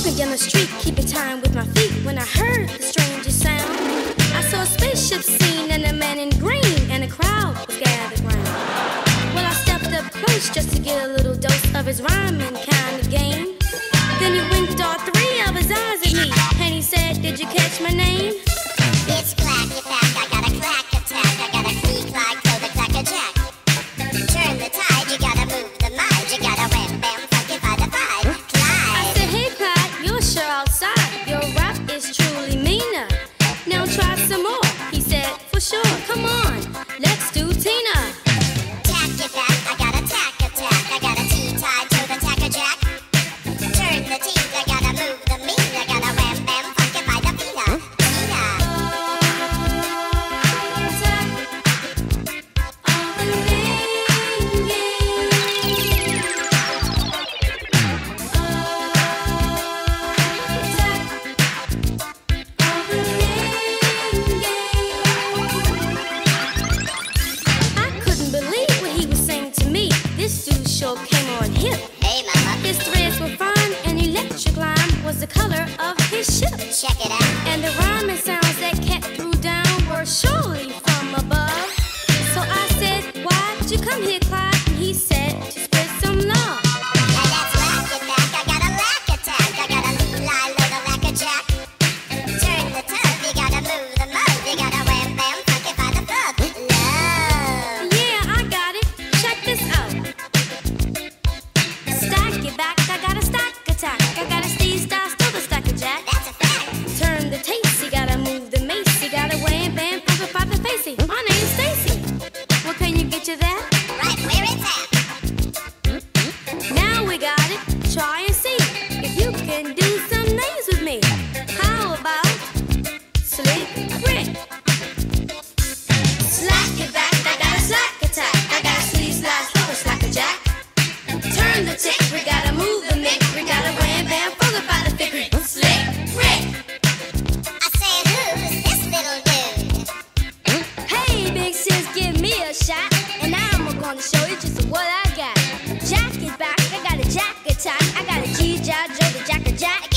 walking down the street, keeping time with my feet, when I heard the strangest sound. I saw a spaceship scene and a man in green, and a crowd was gathered round. Well, I stepped up close just to get a little dose of his rhyming kind of game. Then he winked all three of his eyes at me, and he said, Did you catch my name? The color of his ship. check it show you just what I got. Jacket back, I got a jacket attack. I got a G-J-Joe, the jack attack.